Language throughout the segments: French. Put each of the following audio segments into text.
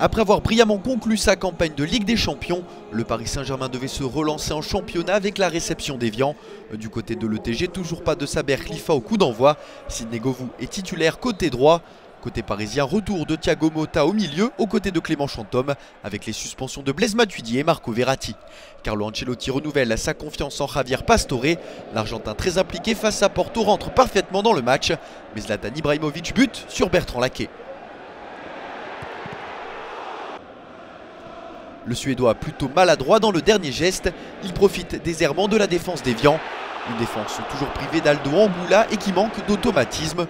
Après avoir brillamment conclu sa campagne de Ligue des Champions, le Paris Saint-Germain devait se relancer en championnat avec la réception d'Evian. Du côté de l'ETG, toujours pas de Saber Khalifa au coup d'envoi. Sidney Govou est titulaire côté droit. Côté parisien, retour de Thiago Motta au milieu, aux côtés de Clément Chantôme, avec les suspensions de Blaise Matuidi et Marco Verratti. Carlo Ancelotti renouvelle sa confiance en Javier Pastore. L'Argentin très impliqué face à Porto rentre parfaitement dans le match, mais Zlatan Ibrahimovic bute sur Bertrand Laquet. Le Suédois plutôt maladroit dans le dernier geste, il profite des errements de la défense d'Evian. Une défense toujours privée d'Aldo Angoula et qui manque d'automatisme.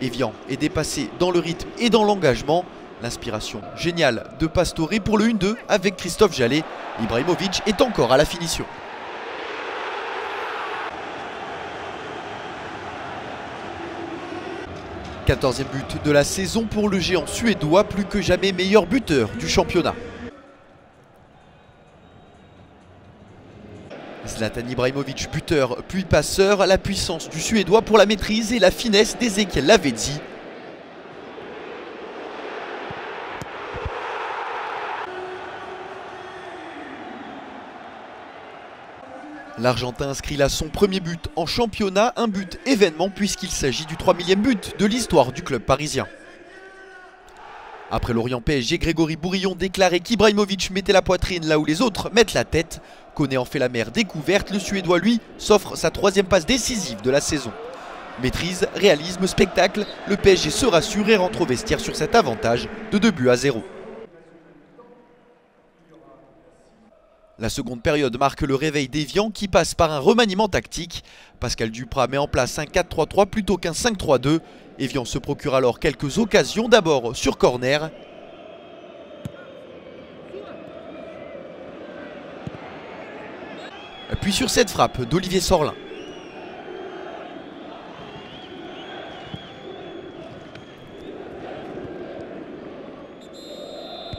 Evian est dépassé dans le rythme et dans l'engagement. L'inspiration géniale de Pastore pour le 1-2 avec Christophe Jallet. Ibrahimovic est encore à la finition. 14e but de la saison pour le géant suédois, plus que jamais meilleur buteur du championnat. Zlatan Ibrahimovic, buteur puis passeur, la puissance du suédois pour la maîtrise et la finesse d'Ezekiel Lavezzi. L'Argentin inscrit là son premier but en championnat, un but événement puisqu'il s'agit du 3 millième but de l'histoire du club parisien. Après Lorient PSG, Grégory Bourillon déclarait qu'Ibrahimovic mettait la poitrine là où les autres mettent la tête. Koné en fait la mer découverte, le Suédois lui s'offre sa troisième passe décisive de la saison. Maîtrise, réalisme, spectacle, le PSG se rassure et rentre au vestiaire sur cet avantage de 2 buts à 0. La seconde période marque le réveil d'Evian qui passe par un remaniement tactique. Pascal Duprat met en place un 4-3-3 plutôt qu'un 5-3-2. Evian se procure alors quelques occasions, d'abord sur corner. Puis sur cette frappe d'Olivier Sorlin.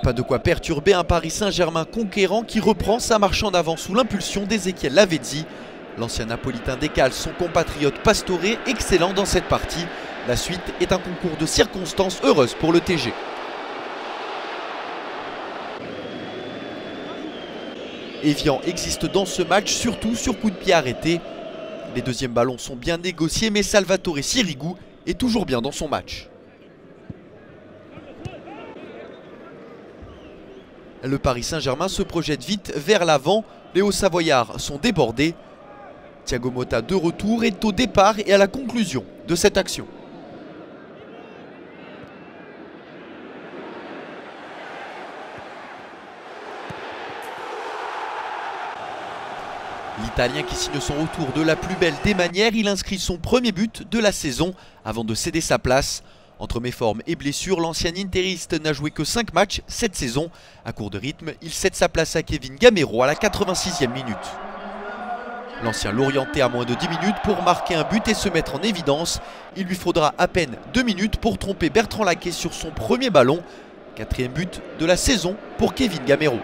Pas de quoi perturber un Paris Saint-Germain conquérant qui reprend sa marche en avant sous l'impulsion d'Ezekiel Lavezzi. L'ancien napolitain décale son compatriote Pastore, excellent dans cette partie. La suite est un concours de circonstances heureuses pour le TG. Evian existe dans ce match, surtout sur coup de pied arrêté. Les deuxièmes ballons sont bien négociés, mais Salvatore Sirigu est toujours bien dans son match. Le Paris Saint-Germain se projette vite vers l'avant. Les Hauts-Savoyards sont débordés. Thiago Motta de retour est au départ et à la conclusion de cette action. L'Italien qui signe son retour de la plus belle des manières, il inscrit son premier but de la saison avant de céder sa place. Entre méformes et blessures, l'ancien interiste n'a joué que 5 matchs cette saison. À court de rythme, il cède sa place à Kevin Gamero à la 86e minute. L'ancien l'orientait à moins de 10 minutes pour marquer un but et se mettre en évidence. Il lui faudra à peine 2 minutes pour tromper Bertrand Laquet sur son premier ballon. Quatrième but de la saison pour Kevin Gamero.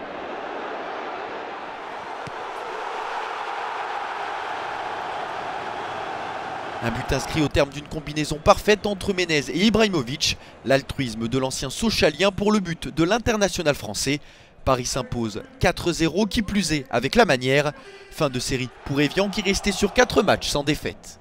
Un but inscrit au terme d'une combinaison parfaite entre Menez et Ibrahimovic. L'altruisme de l'ancien Sochalien pour le but de l'international français. Paris s'impose 4-0 qui plus est avec la manière. Fin de série pour Evian qui restait sur 4 matchs sans défaite.